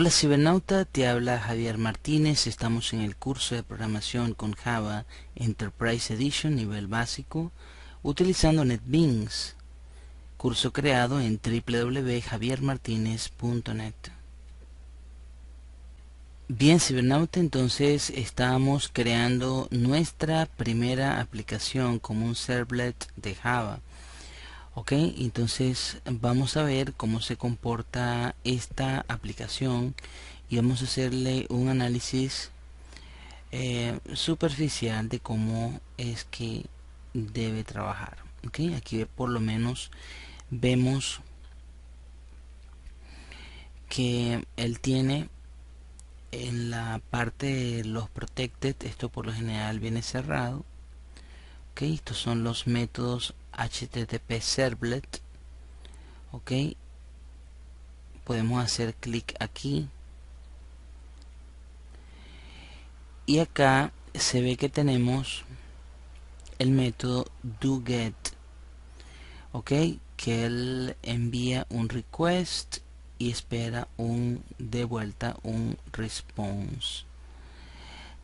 Hola cibernauta, te habla Javier Martínez, estamos en el curso de programación con Java Enterprise Edition nivel básico utilizando NetBeans, curso creado en www.javiermartinez.net. Bien cibernauta, entonces estamos creando nuestra primera aplicación como un servlet de Java ok entonces vamos a ver cómo se comporta esta aplicación y vamos a hacerle un análisis eh, superficial de cómo es que debe trabajar. Ok aquí por lo menos vemos que él tiene en la parte de los protected esto por lo general viene cerrado ok estos son los métodos http servlet. Ok podemos hacer clic aquí. Y acá se ve que tenemos el método doGet. Ok que él envía un request y espera un de vuelta un response.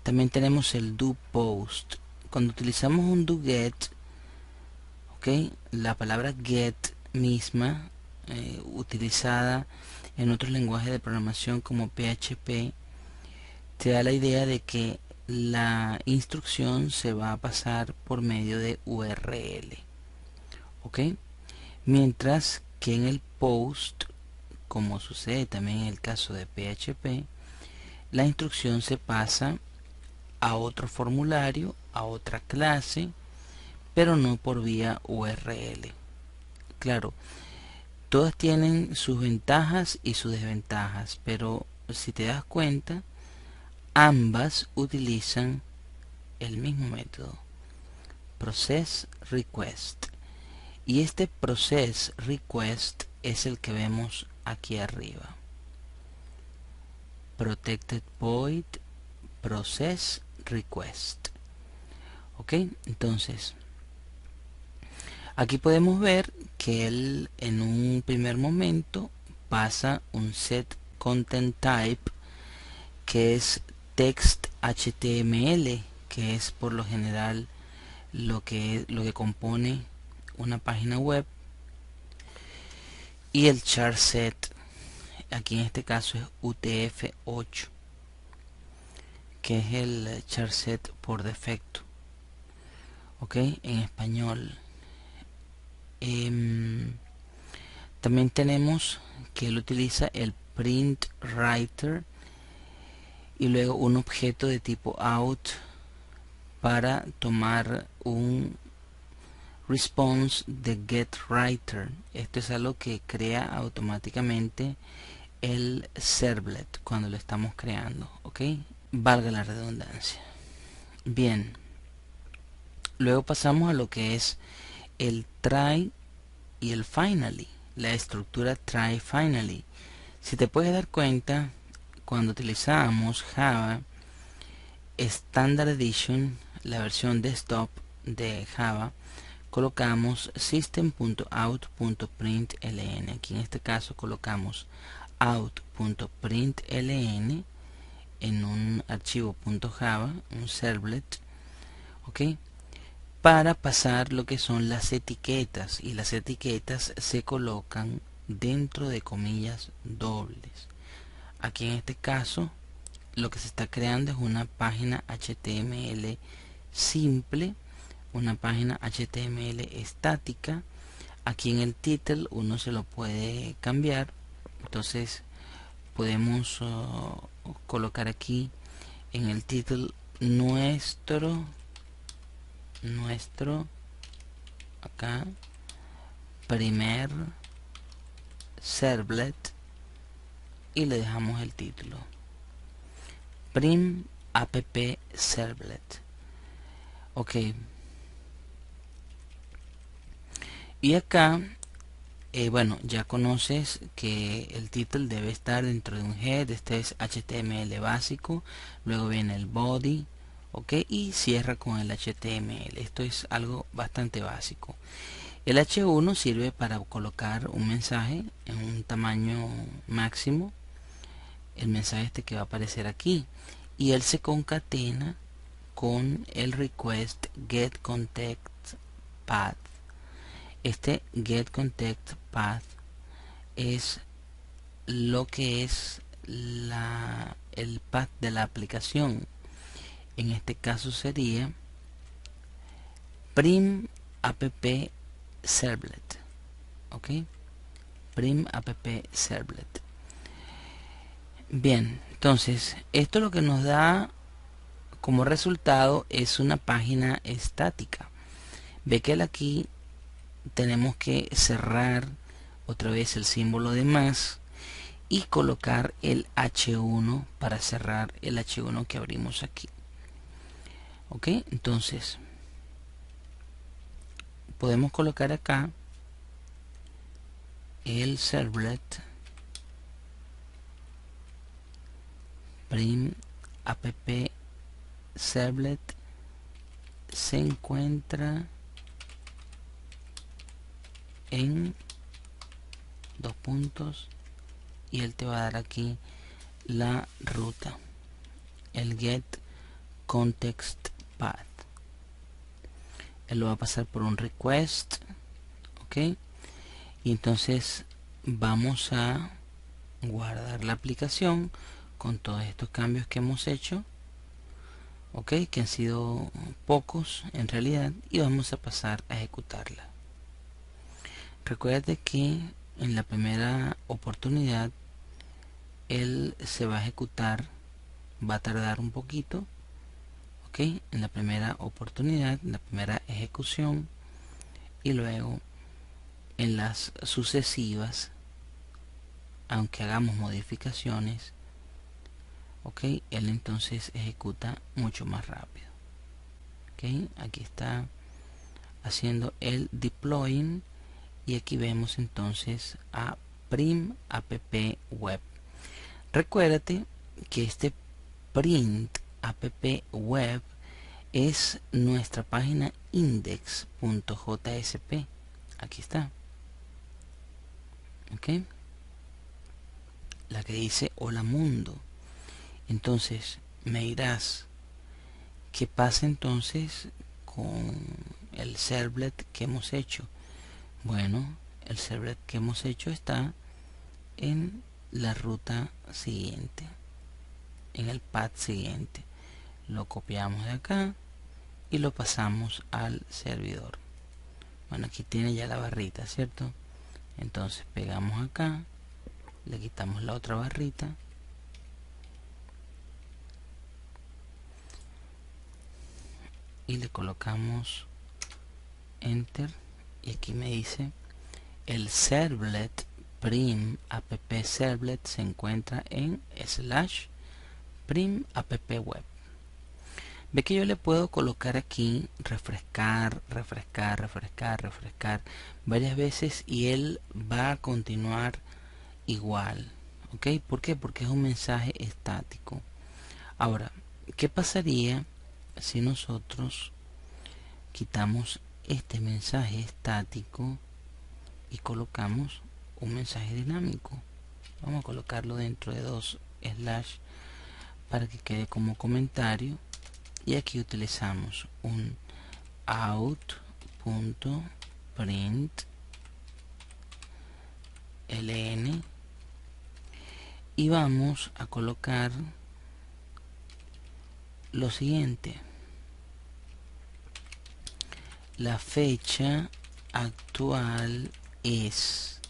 También tenemos el doPost cuando utilizamos un doGet la palabra get misma, eh, utilizada en otros lenguajes de programación como PHP, te da la idea de que la instrucción se va a pasar por medio de URL. ¿Ok? Mientras que en el post, como sucede también en el caso de PHP, la instrucción se pasa a otro formulario, a otra clase, pero no por vía URL. Claro, todas tienen sus ventajas y sus desventajas, pero si te das cuenta, ambas utilizan el mismo método, process request. Y este process request es el que vemos aquí arriba. Protected void process request. Ok, entonces Aquí podemos ver que él en un primer momento pasa un set content type que es text HTML, que es por lo general lo que, lo que compone una página web. Y el char set, aquí en este caso es UTF-8, que es el char set por defecto. Ok, en español. Em, también tenemos que él utiliza el print writer y luego un objeto de tipo out para tomar un response de get writer. Esto es algo que crea automáticamente el servlet cuando lo estamos creando ok valga la redundancia. Bien luego pasamos a lo que es el try y el finally, la estructura try finally. Si te puedes dar cuenta, cuando utilizamos Java Standard Edition, la versión desktop de Java, colocamos system.out.println. Aquí en este caso colocamos out.println en un archivo .java, un servlet. Para pasar lo que son las etiquetas y las etiquetas se colocan dentro de comillas dobles. Aquí en este caso lo que se está creando es una página HTML simple una página HTML estática. Aquí en el título uno se lo puede cambiar. Entonces podemos uh, colocar aquí en el título nuestro nuestro acá primer servlet y le dejamos el título. Prim app servlet. Ok. Y acá eh, bueno ya conoces que el título debe estar dentro de un head este es html básico luego viene el body ok y cierra con el html esto es algo bastante básico. El h1 sirve para colocar un mensaje en un tamaño máximo. El mensaje este que va a aparecer aquí. Y él se concatena con el request get context path. Este get context path es lo que es la, el path de la aplicación en este caso sería prim app servlet ok prim app servlet. Bien entonces esto lo que nos da como resultado es una página estática. Ve que aquí tenemos que cerrar otra vez el símbolo de más y colocar el H1 para cerrar el H1 que abrimos aquí ok entonces podemos colocar acá el servlet prim app servlet se encuentra en dos puntos y él te va a dar aquí la ruta el get context él lo va a pasar por un request ok y entonces vamos a guardar la aplicación con todos estos cambios que hemos hecho ok que han sido pocos en realidad y vamos a pasar a ejecutarla. Recuerde que en la primera oportunidad él se va a ejecutar va a tardar un poquito en la primera oportunidad en la primera ejecución y luego en las sucesivas aunque hagamos modificaciones ok él entonces ejecuta mucho más rápido ok aquí está haciendo el deploying y aquí vemos entonces a prim app web. Recuérdate que este print app web es nuestra página index.jsp aquí está. Ok. La que dice hola mundo entonces me dirás qué pasa entonces con el servlet que hemos hecho bueno el servlet que hemos hecho está en la ruta siguiente en el path siguiente lo copiamos de acá y lo pasamos al servidor. Bueno aquí tiene ya la barrita cierto entonces pegamos acá le quitamos la otra barrita. Y le colocamos enter. Y aquí me dice el servlet prim app servlet se encuentra en slash prim app web ve que yo le puedo colocar aquí refrescar refrescar refrescar refrescar varias veces y él va a continuar igual ok ¿por qué? porque es un mensaje estático. Ahora ¿qué pasaría si nosotros quitamos este mensaje estático y colocamos un mensaje dinámico vamos a colocarlo dentro de dos slash para que quede como comentario y aquí utilizamos un out.print ln y vamos a colocar lo siguiente. La fecha actual es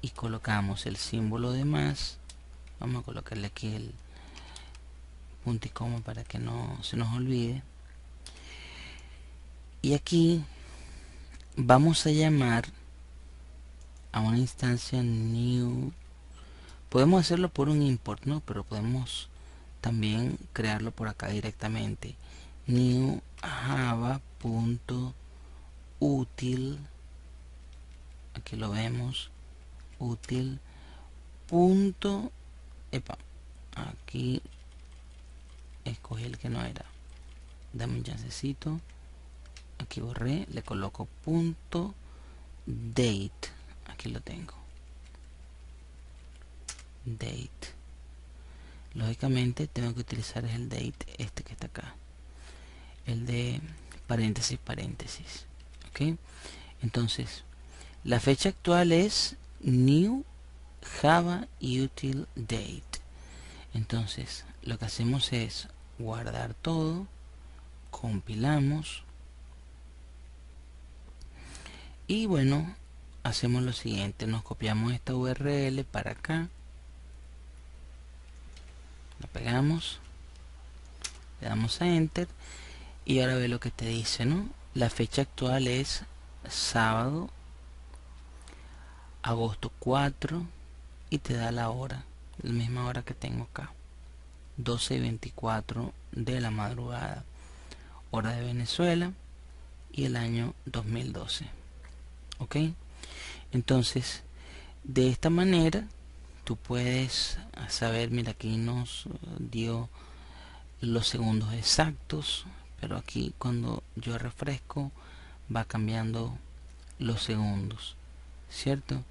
y colocamos el símbolo de más vamos a colocarle aquí el punto y coma para que no se nos olvide. Y aquí vamos a llamar a una instancia new. Podemos hacerlo por un import no pero podemos también crearlo por acá directamente. new java punto útil aquí lo vemos. Útil punto epa aquí escogí el que no era. Dame un chancecito. Aquí borré le coloco punto date. Aquí lo tengo. Date. Lógicamente tengo que utilizar el date este que está acá. El de paréntesis paréntesis. Ok entonces la fecha actual es new java util date. Entonces lo que hacemos es guardar todo compilamos. Y bueno hacemos lo siguiente nos copiamos esta url para acá. La pegamos le damos a enter y ahora ve lo que te dice no la fecha actual es sábado agosto 4 y te da la hora la misma hora que tengo acá 12 y 24 de la madrugada hora de Venezuela y el año 2012 ok entonces de esta manera tú puedes saber mira aquí nos dio los segundos exactos pero aquí cuando yo refresco va cambiando los segundos cierto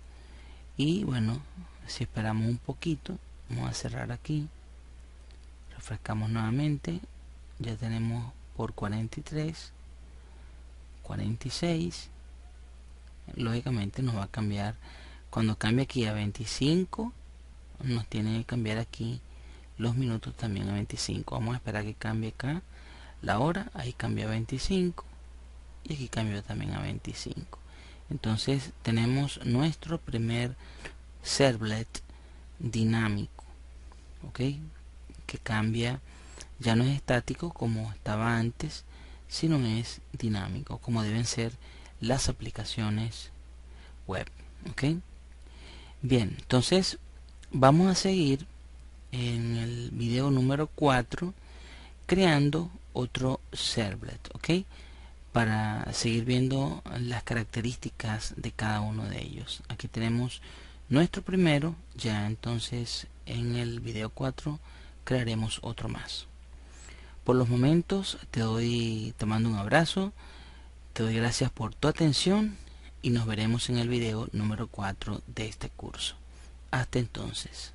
y bueno si esperamos un poquito vamos a cerrar aquí refrescamos nuevamente. Ya tenemos por 43 46 lógicamente nos va a cambiar. Cuando cambie aquí a 25 nos tiene que cambiar aquí los minutos también a 25 vamos a esperar que cambie acá la hora ahí cambia a 25 y aquí cambia también a 25 entonces tenemos nuestro primer servlet dinámico ok que cambia ya no es estático como estaba antes sino es dinámico como deben ser las aplicaciones web ok bien entonces vamos a seguir en el video número 4 creando otro servlet ok para seguir viendo las características de cada uno de ellos. Aquí tenemos nuestro primero ya entonces en el video 4 crearemos otro más por los momentos te doy tomando un abrazo te doy gracias por tu atención y nos veremos en el video número 4 de este curso. Hasta entonces.